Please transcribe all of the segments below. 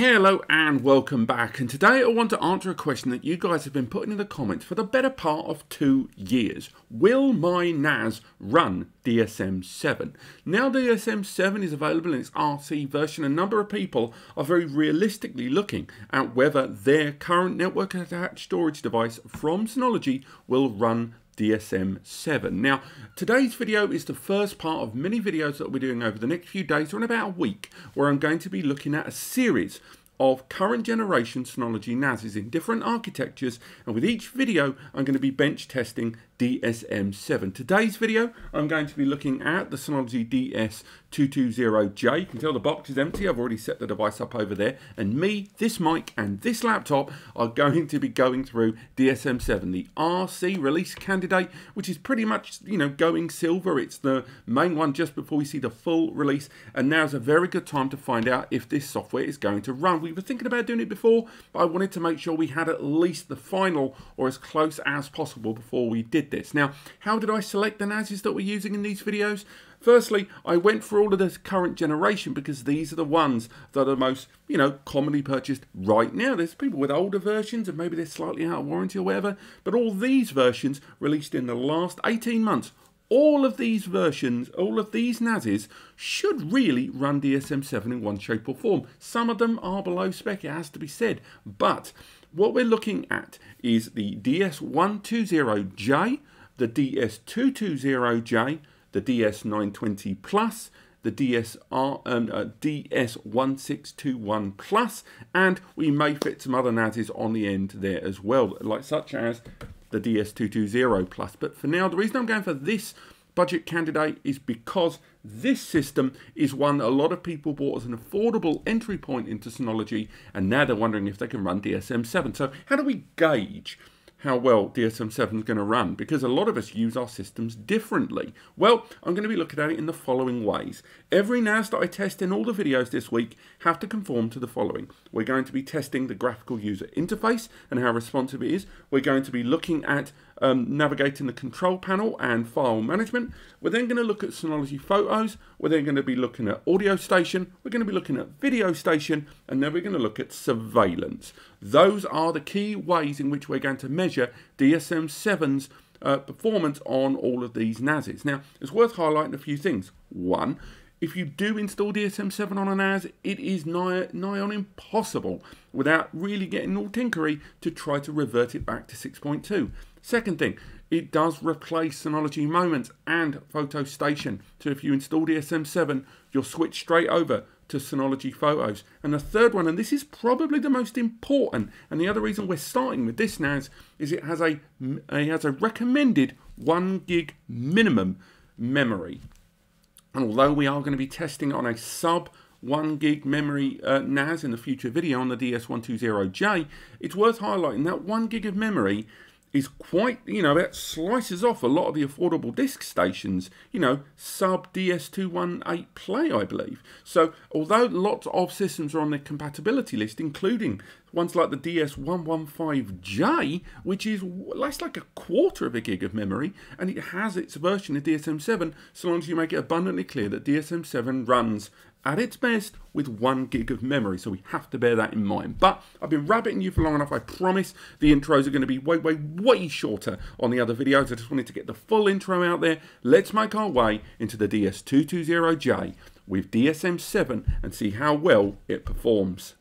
Hello and welcome back and today I want to answer a question that you guys have been putting in the comments for the better part of two years. Will my NAS run DSM-7? Now DSM-7 is available in its RC version. A number of people are very realistically looking at whether their current network attached storage device from Synology will run DSM-7. Now, today's video is the first part of many videos that we're doing over the next few days or in about a week, where I'm going to be looking at a series of current generation Synology NASs in different architectures and with each video I'm going to be bench testing DSM7. Today's video I'm going to be looking at the Synology DS220J. You can tell the box is empty, I've already set the device up over there and me, this mic and this laptop are going to be going through DSM7, the RC release candidate which is pretty much you know going silver. It's the main one just before we see the full release and now's a very good time to find out if this software is going to run. We we were thinking about doing it before, but I wanted to make sure we had at least the final or as close as possible before we did this. Now, how did I select the NASs that we're using in these videos? Firstly, I went for all of the current generation because these are the ones that are most, you know, commonly purchased right now. There's people with older versions and maybe they're slightly out of warranty or whatever, but all these versions released in the last 18 months all of these versions, all of these NASs should really run DSM-7 in one shape or form. Some of them are below spec, it has to be said. But what we're looking at is the DS120J, the DS220J, the DS920 Plus, the DSR, um, uh, DS1621 Plus, and we may fit some other NASs on the end there as well, like such as the DS220 Plus. But for now, the reason I'm going for this budget candidate is because this system is one a lot of people bought as an affordable entry point into Synology, and now they're wondering if they can run DSM-7. So how do we gauge how well DSM-7 is going to run because a lot of us use our systems differently. Well, I'm going to be looking at it in the following ways. Every NAS that I test in all the videos this week have to conform to the following. We're going to be testing the graphical user interface and how responsive it is. We're going to be looking at um, navigating the control panel and file management. We're then going to look at Synology Photos. We're then going to be looking at Audio Station. We're going to be looking at Video Station. And then we're going to look at Surveillance. Those are the key ways in which we're going to measure DSM-7's uh, performance on all of these NASs. Now, it's worth highlighting a few things. One, if you do install DSM-7 on a NAS, it is nigh, nigh on impossible without really getting all tinkery to try to revert it back to 6.2. Second thing, it does replace Synology Moments and Photo Station. So if you install DSM-7, you'll switch straight over to Synology Photos. And the third one, and this is probably the most important, and the other reason we're starting with this NAS is it has a, has a recommended 1 gig minimum memory. And although we are going to be testing on a sub 1 gig memory uh, NAS in the future video on the DS120J, it's worth highlighting that 1 gig of memory is quite, you know, that slices off a lot of the affordable disk stations, you know, sub DS218 Play, I believe. So, although lots of systems are on the compatibility list, including ones like the DS115J, which is less like a quarter of a gig of memory, and it has its version of DSM7, so long as you make it abundantly clear that DSM7 runs at its best with one gig of memory, so we have to bear that in mind. But I've been rabbiting you for long enough, I promise the intros are going to be way, way, way shorter on the other videos. I just wanted to get the full intro out there. Let's make our way into the DS220J with DSM7 and see how well it performs.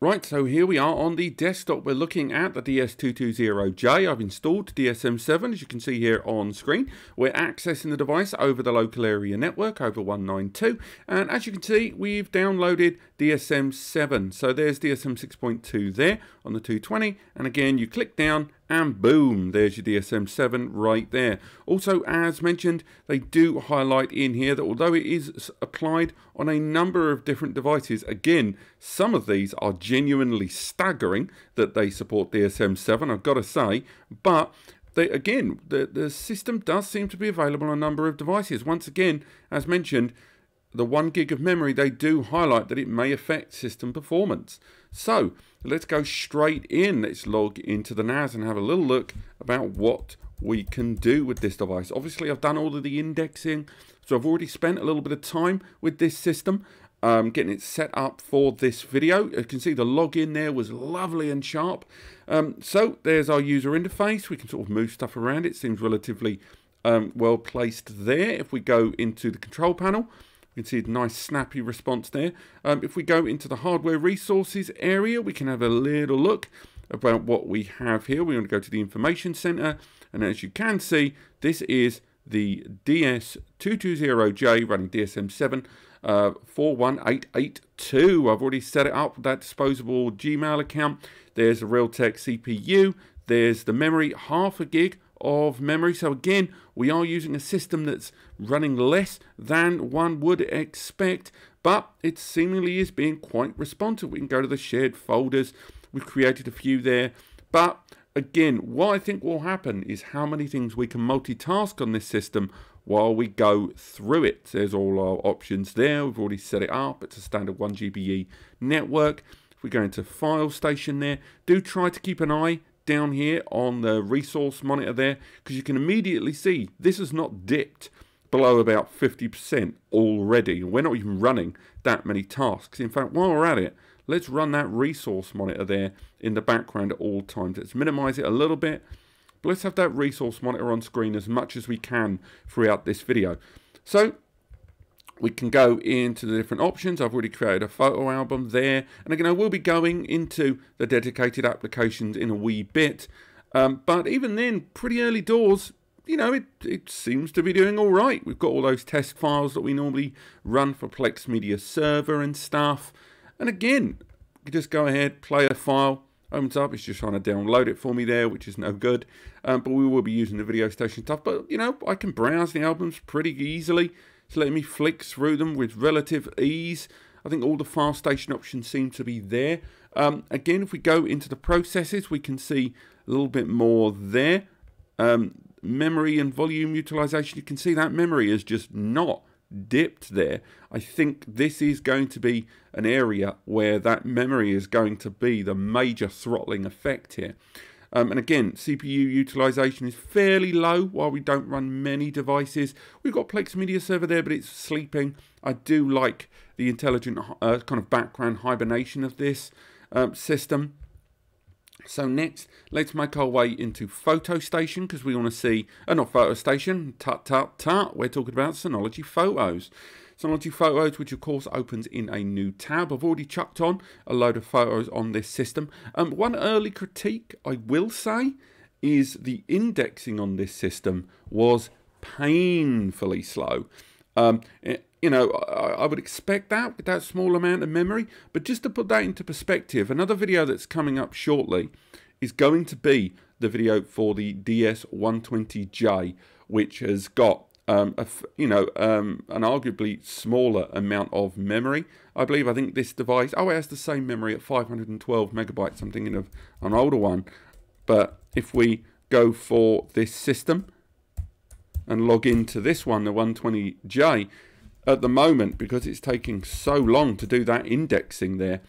Right, so here we are on the desktop. We're looking at the DS220J. I've installed DSM7, as you can see here on screen. We're accessing the device over the local area network, over 192. And as you can see, we've downloaded DSM7. So there's DSM 6.2 there on the 220. And again, you click down and boom, there's your DSM-7 right there. Also, as mentioned, they do highlight in here that although it is applied on a number of different devices, again, some of these are genuinely staggering that they support DSM-7, I've got to say, but they, again, the, the system does seem to be available on a number of devices. Once again, as mentioned, the one gig of memory, they do highlight that it may affect system performance. So let's go straight in. Let's log into the NAS and have a little look about what we can do with this device. Obviously, I've done all of the indexing, so I've already spent a little bit of time with this system. um, getting it set up for this video. You can see the login there was lovely and sharp. Um, so there's our user interface. We can sort of move stuff around. It seems relatively um, well placed there. If we go into the control panel, can see a nice snappy response there. Um, if we go into the hardware resources area, we can have a little look about what we have here. We're going to go to the information center. And as you can see, this is the DS220J running DSM7 uh, 41882. I've already set it up with that disposable Gmail account. There's a Realtek CPU. There's the memory, half a gig of memory. So again, we are using a system that's running less than one would expect, but it seemingly is being quite responsive. We can go to the shared folders. We've created a few there, but again, what I think will happen is how many things we can multitask on this system while we go through it. There's all our options there. We've already set it up. It's a standard 1 GBE network. If we go into file station there, do try to keep an eye down here on the resource monitor there because you can immediately see this has not dipped below about 50% already. We're not even running that many tasks. In fact, while we're at it, let's run that resource monitor there in the background at all times. Let's minimize it a little bit, but let's have that resource monitor on screen as much as we can throughout this video. So we can go into the different options. I've already created a photo album there. And again, I will be going into the dedicated applications in a wee bit. Um, but even then, pretty early doors, you know, it, it seems to be doing all right. We've got all those test files that we normally run for Plex Media Server and stuff. And again, you just go ahead, play a file, opens up. It's just trying to download it for me there, which is no good. Um, but we will be using the video station stuff. But, you know, I can browse the albums pretty easily. It's letting me flick through them with relative ease. I think all the file station options seem to be there. Um, again, if we go into the processes, we can see a little bit more there. Um, memory and volume utilization, you can see that memory is just not dipped there. I think this is going to be an area where that memory is going to be the major throttling effect here. Um, and again, CPU utilization is fairly low while we don't run many devices. We've got Plex Media Server there, but it's sleeping. I do like the intelligent uh, kind of background hibernation of this um, system. So next, let's make our way into Photo Station because we want to see, uh, not Photo Station, tut tut tut, we're talking about Synology Photos. Synology Photos, which of course opens in a new tab. I've already chucked on a load of photos on this system. Um, one early critique I will say is the indexing on this system was painfully slow. Um, it, eh, you know, I, I, would expect that with that small amount of memory. But just to put that into perspective, another video that's coming up shortly is going to be the video for the DS120J, which has got um, a, you know, um, an arguably smaller amount of memory. I believe, I think this device, oh, it has the same memory at 512 megabytes. I'm thinking of an older one. But if we go for this system and log into this one, the 120J, at the moment, because it's taking so long to do that indexing there,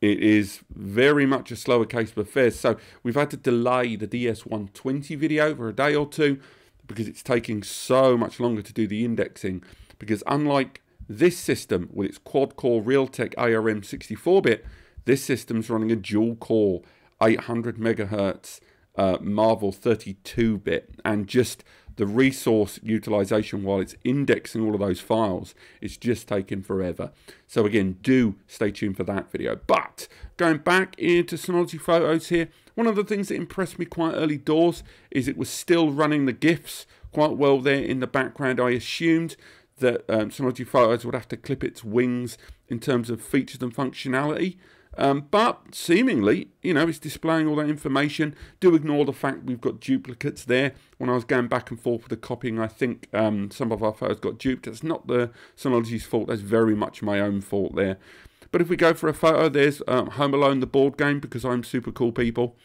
it is very much a slower case of affairs. So we've had to delay the DS120 video for a day or two because it's taking so much longer to do the indexing. Because unlike this system with its quad-core Realtek ARM 64-bit, this system's running a dual-core 800 megahertz uh, Marvell 32-bit, and just the resource utilization while it's indexing all of those files it's just taking forever so again do stay tuned for that video but going back into synology photos here one of the things that impressed me quite early doors is it was still running the GIFs quite well there in the background. I assumed that um, Synology Photos would have to clip its wings in terms of features and functionality. Um, but seemingly, you know, it's displaying all that information. Do ignore the fact we've got duplicates there. When I was going back and forth with the copying, I think um, some of our photos got duped. That's not the Synology's fault. That's very much my own fault there. But if we go for a photo, there's um, Home Alone, the board game, because I'm super cool people.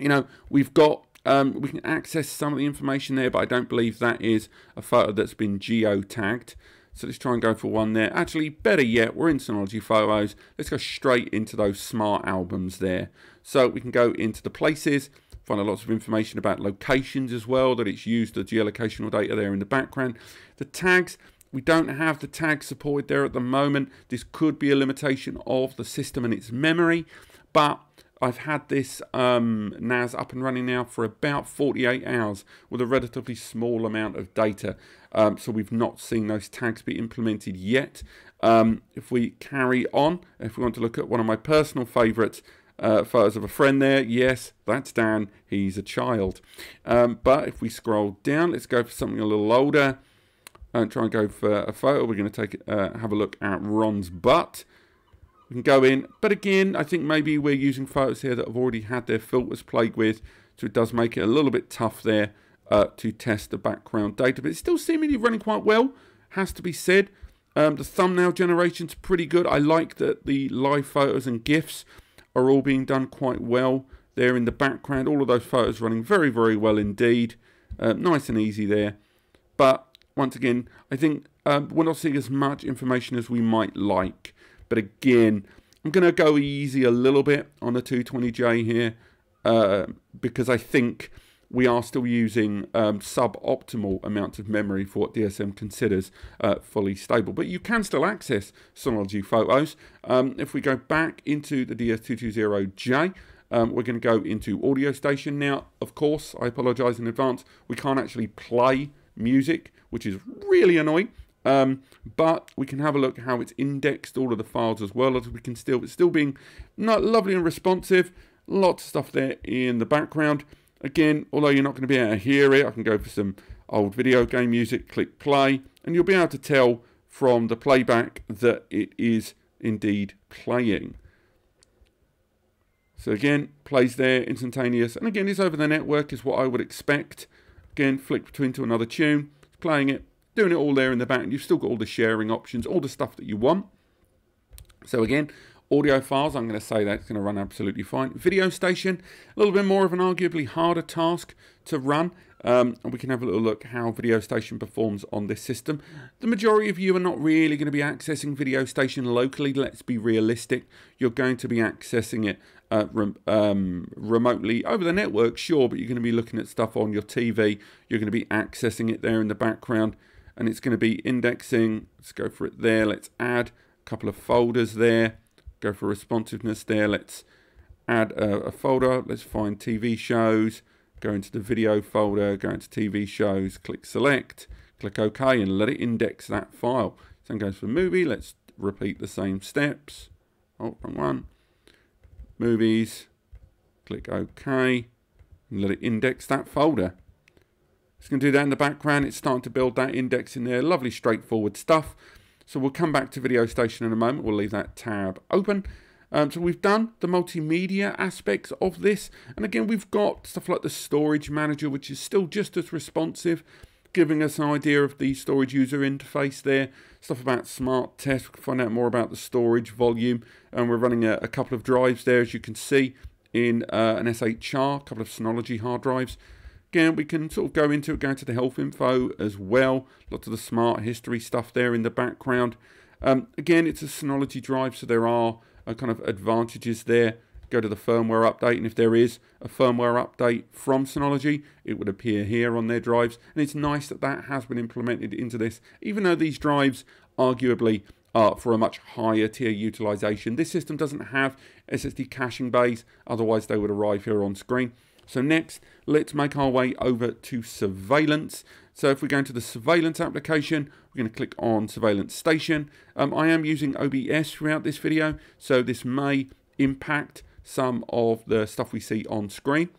You know, we've got, um, we can access some of the information there, but I don't believe that is a photo that's been geo-tagged. So let's try and go for one there. Actually, better yet, we're in Synology Photos. Let's go straight into those smart albums there. So we can go into the places, find lots of information about locations as well, that it's used the geolocational data there in the background. The tags, we don't have the tag supported there at the moment. This could be a limitation of the system and its memory, but I've had this um, NAS up and running now for about 48 hours with a relatively small amount of data. Um, so we've not seen those tags be implemented yet. Um, if we carry on, if we want to look at one of my personal favorites, uh, photos of a friend there, yes, that's Dan, he's a child. Um, but if we scroll down, let's go for something a little older and try and go for a photo. We're going to take uh, have a look at Ron's butt. We can go in, but again, I think maybe we're using photos here that have already had their filters played with, so it does make it a little bit tough there uh, to test the background data, but it's still seemingly running quite well, has to be said. Um, the thumbnail generation's pretty good. I like that the live photos and GIFs are all being done quite well there in the background. All of those photos running very, very well indeed. Uh, nice and easy there. But once again, I think um, we're not seeing as much information as we might like. But again, I'm going to go easy a little bit on the 220J here uh, because I think we are still using um, suboptimal amounts of memory for what DSM considers uh, fully stable. But you can still access Synology photos. Um, if we go back into the DS220J, um, we're going to go into Audio Station. Now, of course, I apologise in advance, we can't actually play music, which is really annoying. Um, but we can have a look how it's indexed all of the files as well as we can still it's still being not lovely and responsive. Lots of stuff there in the background. Again although you're not going to be able to hear it I can go for some old video game music click play and you'll be able to tell from the playback that it is indeed playing. So again plays there instantaneous and again it's over the network is what I would expect. Again flick between to another tune it's playing it doing it all there in the back. You've still got all the sharing options, all the stuff that you want. So again, audio files, I'm going to say that's going to run absolutely fine. Video station, a little bit more of an arguably harder task to run. Um, and we can have a little look how Video Station performs on this system. The majority of you are not really going to be accessing Video Station locally. Let's be realistic. You're going to be accessing it uh, um, remotely over the network, sure, but you're going to be looking at stuff on your TV. You're going to be accessing it there in the background and it's going to be indexing. Let's go for it there. Let's add a couple of folders there. Go for responsiveness there. Let's add a, a folder. Let's find TV shows. Go into the video folder. Go into TV shows. Click select. Click OK and let it index that file. Same goes for movie. Let's repeat the same steps. Oh, wrong one. Movies. Click OK and let it index that folder. It's going to do that in the background. It's starting to build that index in there. Lovely straightforward stuff. So we'll come back to Video Station in a moment. We'll leave that tab open. Um, so we've done the multimedia aspects of this. And again, we've got stuff like the storage manager, which is still just as responsive, giving us an idea of the storage user interface there. Stuff about smart test. We can find out more about the storage volume. And we're running a, a couple of drives there, as you can see, in uh, an SHR, a couple of Synology hard drives. Again, we can sort of go into it, go into the health info as well. Lots of the smart history stuff there in the background. Um, again, it's a Synology drive, so there are uh, kind of advantages there. Go to the firmware update, and if there is a firmware update from Synology, it would appear here on their drives. And it's nice that that has been implemented into this, even though these drives arguably are for a much higher tier utilization. This system doesn't have SSD caching bays, otherwise they would arrive here on screen. So next, let's make our way over to surveillance. So if we go into the surveillance application, we're going to click on surveillance station. Um, I am using OBS throughout this video, so this may impact some of the stuff we see on screen.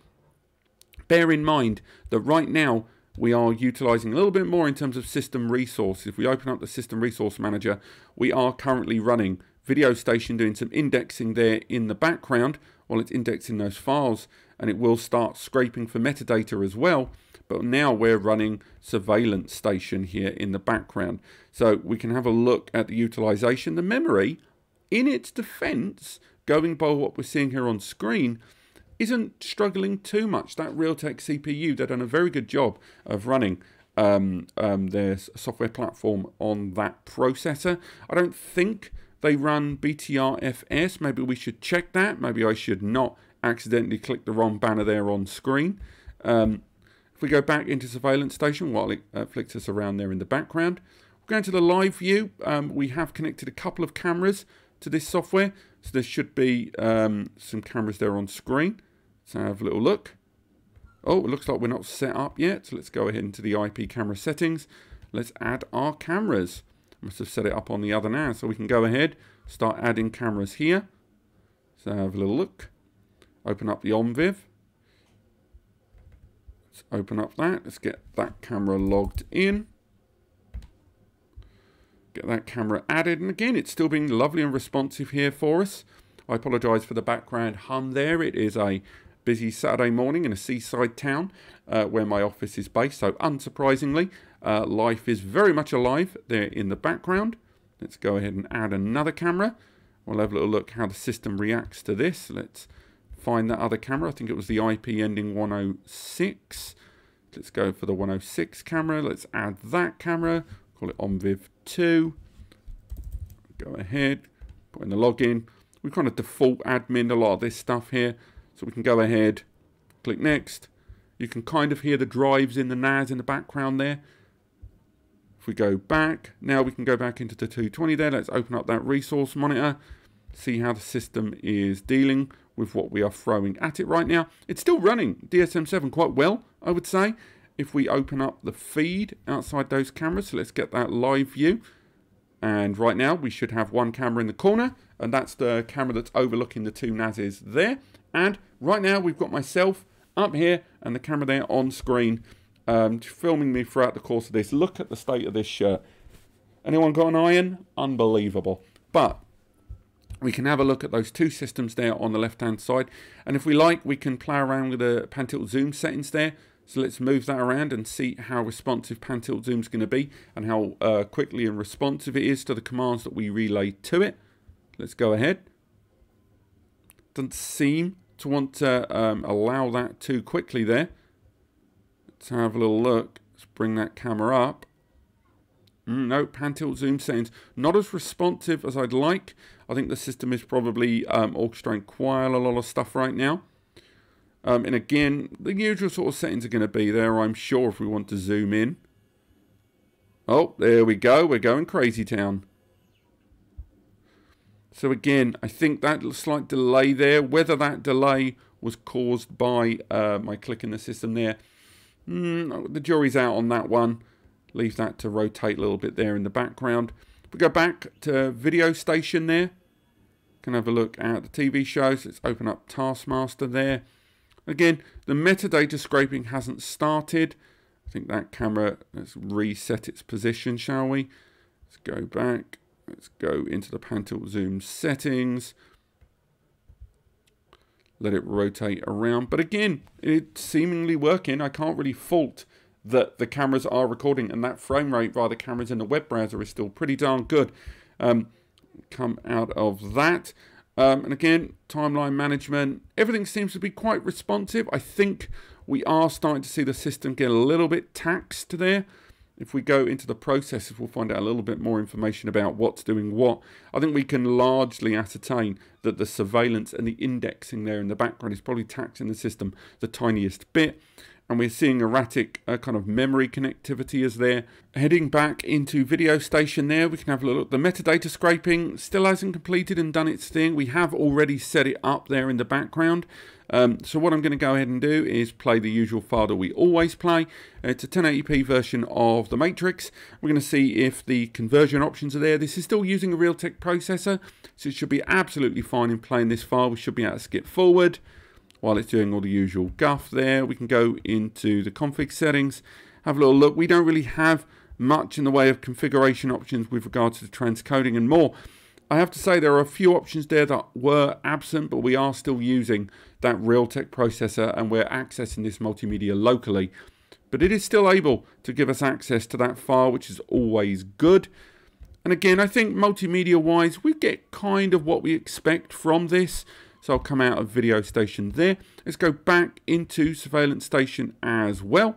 Bear in mind that right now we are utilizing a little bit more in terms of system resource. If we open up the system resource manager, we are currently running Video Station doing some indexing there in the background while it's indexing those files and it will start scraping for metadata as well. But now we're running surveillance station here in the background. So we can have a look at the utilization. The memory, in its defense, going by what we're seeing here on screen, isn't struggling too much. That Realtek CPU, they've done a very good job of running um, um, their software platform on that processor. I don't think they run BTRFS. Maybe we should check that. Maybe I should not accidentally click the wrong banner there on screen. Um, if we go back into surveillance station while it uh, flicks us around there in the background, we're Going to the live view, um, we have connected a couple of cameras to this software. So there should be um, some cameras there on screen. So have a little look. Oh, it looks like we're not set up yet. So let's go ahead into the IP camera settings. Let's add our cameras. Must have set it up on the other now. So we can go ahead, start adding cameras here. So have a little look. Open up the ONVIF. Let's open up that. Let's get that camera logged in. Get that camera added. And again, it's still being lovely and responsive here for us. I apologise for the background hum there. It is a busy Saturday morning in a seaside town uh, where my office is based. So unsurprisingly, uh, life is very much alive there in the background. Let's go ahead and add another camera. We'll have a little look how the system reacts to this. Let's find that other camera. I think it was the IP ending 106. Let's go for the 106 camera. Let's add that camera. Call it ONVIF 2. Go ahead, put in the login. We kind of default admin a lot of this stuff here. So we can go ahead, click next. You can kind of hear the drives in the NAS in the background there. If we go back, now we can go back into the 220 there. Let's open up that resource monitor, see how the system is dealing with what we are throwing at it right now. It's still running DSM-7 quite well, I would say. If we open up the feed outside those cameras, so let's get that live view. And right now we should have one camera in the corner, and that's the camera that's overlooking the two NASes there. And right now we've got myself up here and the camera there on screen um, filming me throughout the course of this. Look at the state of this shirt. Anyone got an iron? Unbelievable. But we can have a look at those two systems there on the left hand side. And if we like, we can play around with the pan tilt zoom settings there. So let's move that around and see how responsive pan tilt zoom is going to be and how uh, quickly and responsive it is to the commands that we relay to it. Let's go ahead. Doesn't seem to want to um, allow that too quickly there. Let's have a little look. Let's bring that camera up. Mm, no, pan tilt zoom settings. Not as responsive as I'd like. I think the system is probably um, orchestrating quite a lot of stuff right now. Um, and again, the usual sort of settings are going to be there, I'm sure, if we want to zoom in. Oh, there we go. We're going crazy town. So again, I think that slight delay there, whether that delay was caused by uh, my clicking the system there Mm, the jury's out on that one. Leave that to rotate a little bit there in the background. We go back to video station there. Can have a look at the TV shows. Let's open up Taskmaster there. Again, the metadata scraping hasn't started. I think that camera, let's reset its position, shall we? Let's go back. Let's go into the pan tilt zoom settings let it rotate around. But again, it's seemingly working. I can't really fault that the cameras are recording and that frame rate via the cameras in the web browser is still pretty darn good. Um, come out of that. Um, and again, timeline management, everything seems to be quite responsive. I think we are starting to see the system get a little bit taxed there. If we go into the processes, we'll find out a little bit more information about what's doing what. I think we can largely ascertain that the surveillance and the indexing there in the background is probably taxing the system the tiniest bit. And we're seeing erratic uh, kind of memory connectivity as there. Heading back into video station there, we can have a look. The metadata scraping still hasn't completed and done its thing. We have already set it up there in the background. Um, so what I'm going to go ahead and do is play the usual file that we always play. It's a 1080p version of the Matrix. We're going to see if the conversion options are there. This is still using a Realtek processor, so it should be absolutely fine in playing this file. We should be able to skip forward while it's doing all the usual guff there. We can go into the config settings, have a little look. We don't really have much in the way of configuration options with regards to the transcoding and more. I have to say there are a few options there that were absent, but we are still using that Realtek processor and we're accessing this multimedia locally. But it is still able to give us access to that file, which is always good. And again, I think multimedia wise, we get kind of what we expect from this. So I'll come out of video station there. Let's go back into surveillance station as well.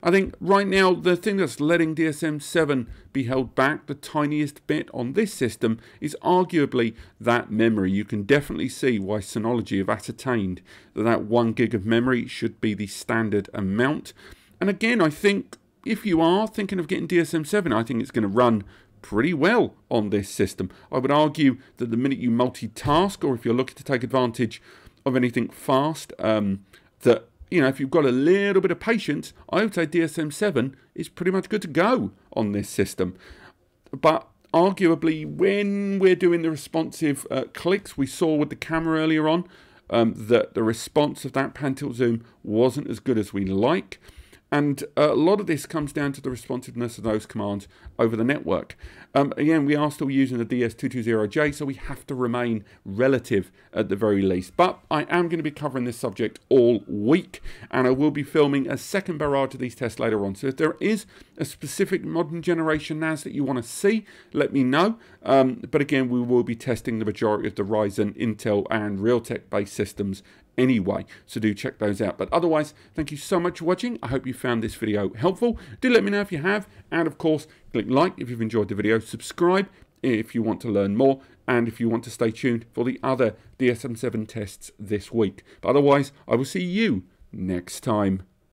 I think right now the thing that's letting DSM-7 be held back the tiniest bit on this system is arguably that memory. You can definitely see why Synology have ascertained that that 1 gig of memory should be the standard amount. And again, I think if you are thinking of getting DSM-7, I think it's going to run pretty well on this system. I would argue that the minute you multitask or if you're looking to take advantage of anything fast, um, that you know, if you've got a little bit of patience, I would say DSM-7 is pretty much good to go on this system. But arguably, when we're doing the responsive uh, clicks, we saw with the camera earlier on um, that the response of that pan tilt zoom wasn't as good as we like. And uh, a lot of this comes down to the responsiveness of those commands over the network. Um, again, we are still using the DS220J, so we have to remain relative at the very least. But I am going to be covering this subject all week, and I will be filming a second barrage of these tests later on. So if there is a specific modern generation NAS that you want to see, let me know. Um, but again, we will be testing the majority of the Ryzen, Intel, and Realtek based systems anyway. So do check those out. But otherwise, thank you so much for watching. I hope you found this video helpful. Do let me know if you have. And of course, click like if you've enjoyed the video. Subscribe if you want to learn more. And if you want to stay tuned for the other DSM-7 tests this week. But otherwise, I will see you next time.